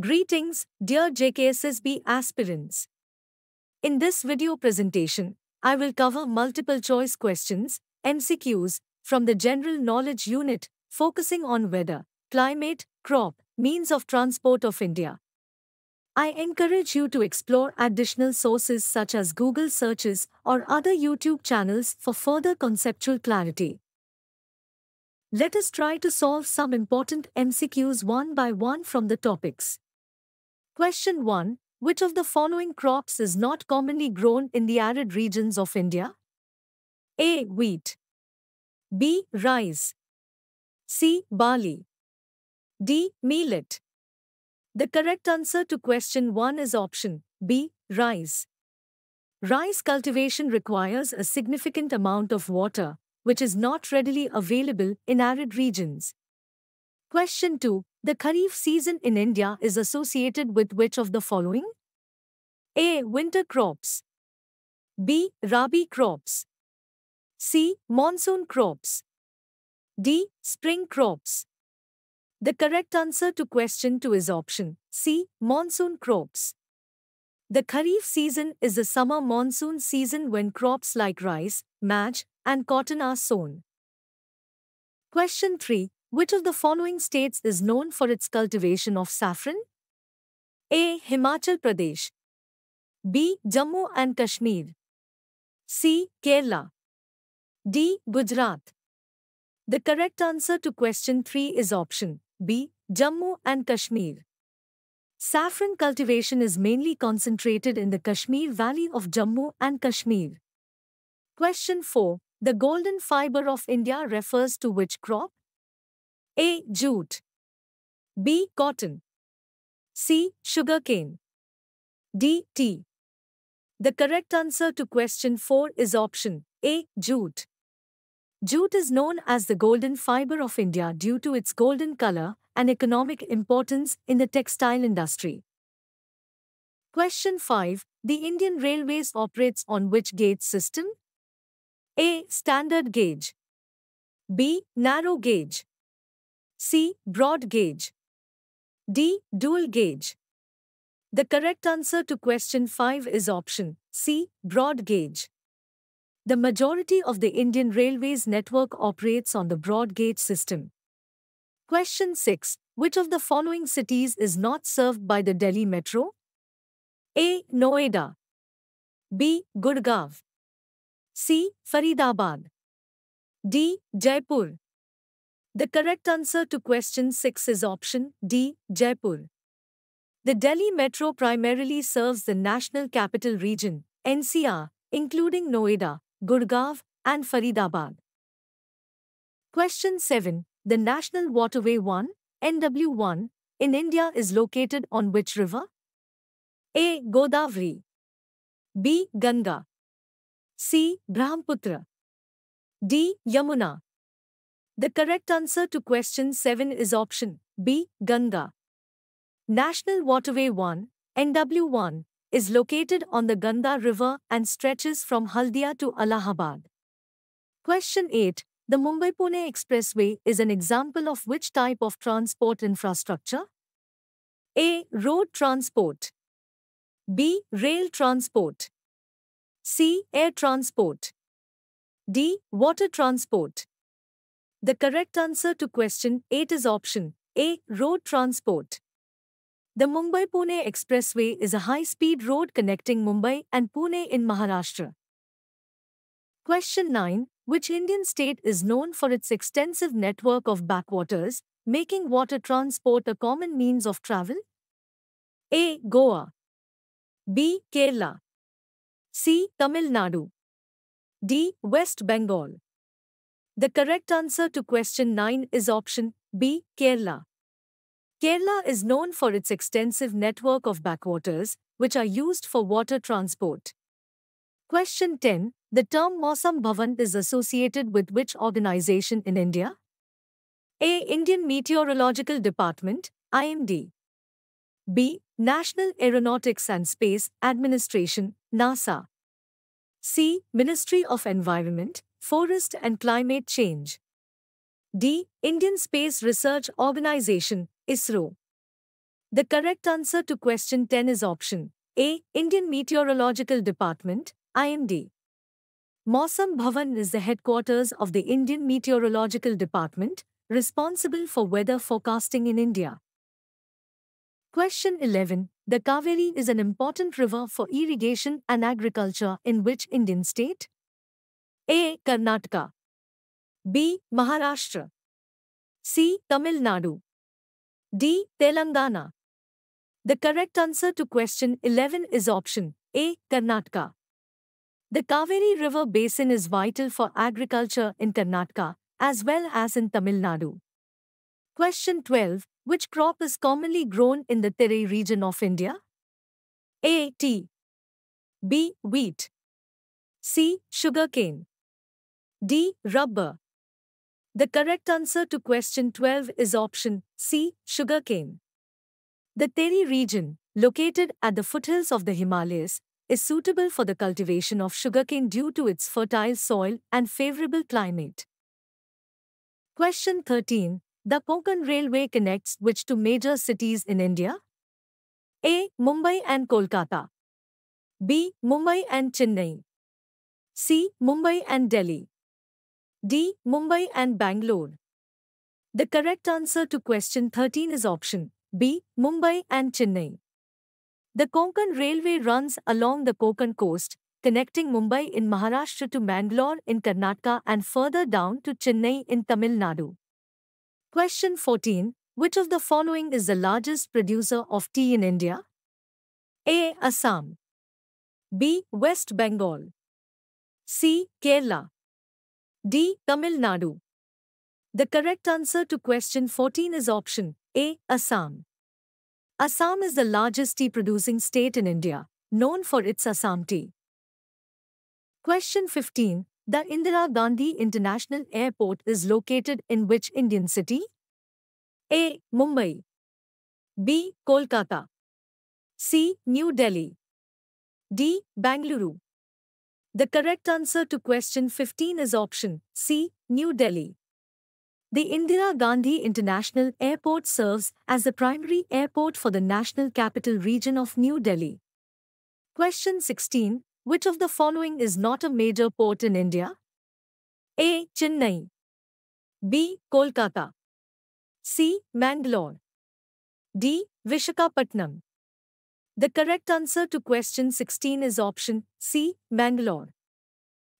Greetings, dear JKSSB aspirants. In this video presentation, I will cover multiple choice questions, MCQs, from the General Knowledge Unit, focusing on weather, climate, crop, means of transport of India. I encourage you to explore additional sources such as Google searches or other YouTube channels for further conceptual clarity. Let us try to solve some important MCQs one by one from the topics. Question 1. Which of the following crops is not commonly grown in the arid regions of India? A. Wheat. B. Rice. C. Barley. D. Millet. The correct answer to question 1 is option B. Rice. Rice cultivation requires a significant amount of water, which is not readily available in arid regions. Question 2. The Kharif season in India is associated with which of the following? A. Winter crops. B. Rabi crops. C. Monsoon crops. D. Spring crops. The correct answer to question 2 is option C. Monsoon crops. The Kharif season is the summer monsoon season when crops like rice, maize, and cotton are sown. Question 3. Which of the following states is known for its cultivation of saffron? A. Himachal Pradesh. B. Jammu and Kashmir. C. Kerala. D. Gujarat. The correct answer to question 3 is option B. Jammu and Kashmir. Saffron cultivation is mainly concentrated in the Kashmir Valley of Jammu and Kashmir. Question 4. The golden fiber of India refers to which crop? A. Jute. B. Cotton. C. Sugarcane. D. Tea. The correct answer to question 4 is option A. Jute. Jute is known as the golden fiber of India due to its golden color and economic importance in the textile industry. Question 5. The Indian Railways operates on which gauge system? A. Standard gauge. B. Narrow gauge. C. Broad gauge. D. Dual gauge. The correct answer to question 5 is option C. Broad gauge. The majority of the Indian Railways network operates on the broad gauge system. Question 6. Which of the following cities is not served by the Delhi Metro? A. Noida. B. Gurgaon. C. Faridabad. D. Jaipur. The correct answer to question 6 is option D. Jaipur. The Delhi Metro primarily serves the National Capital Region, NCR, including Noida, Gurgaon, and Faridabad. Question 7. The National Waterway 1, NW1, in India is located on which river? A. Godavari. B. Ganga. C. Brahmaputra. D. Yamuna. The correct answer to question 7 is option B. Ganga. National Waterway 1, NW1, is located on the Ganga River and stretches from Haldia to Allahabad. Question 8. The Mumbai-Pune Expressway is an example of which type of transport infrastructure? A. Road transport. B. Rail transport. C. Air transport. D. Water transport. The correct answer to question 8 is option A. Road transport. The Mumbai-Pune Expressway is a high-speed road connecting Mumbai and Pune in Maharashtra. Question 9. Which Indian state is known for its extensive network of backwaters, making water transport a common means of travel? A. Goa. B. Kerala. C. Tamil Nadu. D. West Bengal. The correct answer to question 9 is option B. Kerala. Kerala is known for its extensive network of backwaters, which are used for water transport. Question 10. The term Mausam Bhavan is associated with which organization in India? A. Indian Meteorological Department, IMD. B. National Aeronautics and Space Administration, NASA. C. Ministry of Environment, Forest and Climate Change. D. Indian Space Research Organization, ISRO. The correct answer to question 10 is option A. Indian Meteorological Department, IMD. Mausam Bhavan is the headquarters of the Indian Meteorological Department, responsible for weather forecasting in India. Question 11. The Kaveri is an important river for irrigation and agriculture in which Indian state? A. Karnataka. B. Maharashtra. C. Tamil Nadu. D. Telangana. The correct answer to question 11 is option A. Karnataka. The Kaveri River basin is vital for agriculture in Karnataka as well as in Tamil Nadu. Question 12. Which crop is commonly grown in the Terai region of India? A. Tea. B. Wheat. C. Sugarcane. D. Rubber. The correct answer to question 12 is option C. Sugarcane. The Terai region, located at the foothills of the Himalayas, is suitable for the cultivation of sugarcane due to its fertile soil and favorable climate. Question 13. The Konkan Railway connects which two major cities in India? A. Mumbai and Kolkata. B. Mumbai and Chennai. C. Mumbai and Delhi. D. Mumbai and Bangalore. The correct answer to question 13 is option B. Mumbai and Chennai. The Konkan Railway runs along the Konkan coast, connecting Mumbai in Maharashtra to Mangalore in Karnataka and further down to Chennai in Tamil Nadu. Question 14. Which of the following is the largest producer of tea in India? A. Assam. B. West Bengal. C. Kerala. D. Tamil Nadu. The correct answer to question 14 is option A. Assam. Assam is the largest tea producing state in India, known for its Assam tea. Question 15. The Indira Gandhi International Airport is located in which Indian city? A. Mumbai. B. Kolkata. C. New Delhi. D. Bangalore. The correct answer to question 15 is option C. New Delhi. The Indira Gandhi International Airport serves as the primary airport for the National Capital Region of New Delhi. Question 16. Which of the following is not a major port in India? A. Chennai. B. Kolkata. C. Mangalore. D. Vishakhapatnam. The correct answer to question 16 is option C. Mangalore.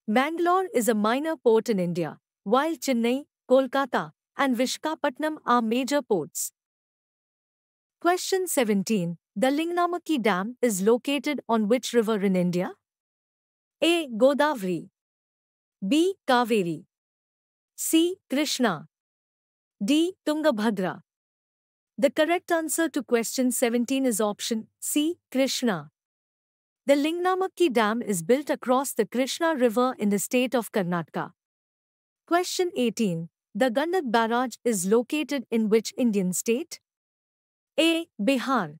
Mangalore is a minor port in India, while Chennai, Kolkata, and Vishakhapatnam are major ports. Question 17. The Linganamakki Dam is located on which river in India? A. Godavari. B. Kaveri. C. Krishna. D. Tungabhadra. The correct answer to question 17 is option C. Krishna. The Linganamakki Dam is built across the Krishna River in the state of Karnataka. Question 18. The Gandak Barrage is located in which Indian state? A. Bihar.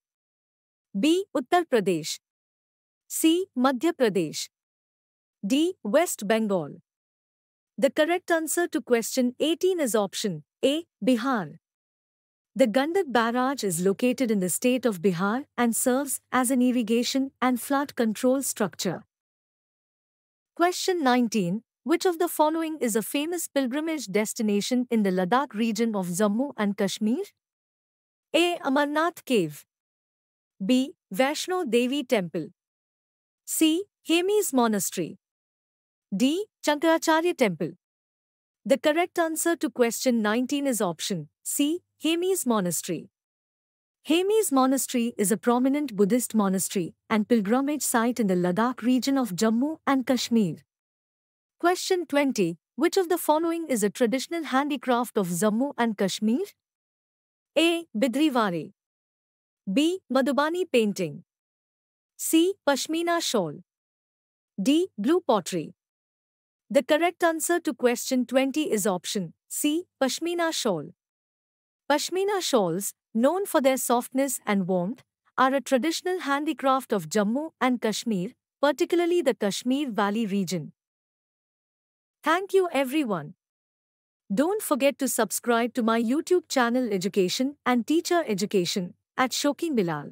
B. Uttar Pradesh. C. Madhya Pradesh. D. West Bengal. The correct answer to question 18 is option A. Bihar. The Gandak Barrage is located in the state of Bihar and serves as an irrigation and flood control structure. Question 19. Which of the following is a famous pilgrimage destination in the Ladakh region of Jammu and Kashmir? A. Amarnath Cave. B. Vaishno Devi Temple. C. Hemis Monastery. D. Shankaracharya Temple. The correct answer to question 19 is option C. Hemis Monastery. Hemis Monastery is a prominent Buddhist monastery and pilgrimage site in the Ladakh region of Jammu and Kashmir. Question 20. Which of the following is a traditional handicraft of Jammu and Kashmir? A. Bidriware. B. Madhubani painting. C. Pashmina shawl. D. Blue pottery. The correct answer to question 20 is option C. Pashmina shawl. Pashmina shawls, known for their softness and warmth, are a traditional handicraft of Jammu and Kashmir, particularly the Kashmir Valley region. Thank you everyone. Don't forget to subscribe to my YouTube channel Education and Teacher Education at Showkeen Bilal.